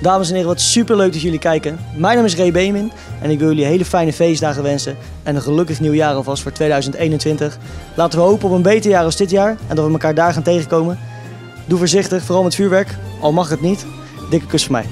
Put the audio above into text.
Dames en heren, wat super leuk dat jullie kijken. Mijn naam is Ray Beemin en ik wil jullie hele fijne feestdagen wensen en een gelukkig nieuwjaar alvast voor 2021. Laten we hopen op een beter jaar als dit jaar en dat we elkaar daar gaan tegenkomen. Doe voorzichtig, vooral met vuurwerk, al mag het niet. Dikke kus van mij.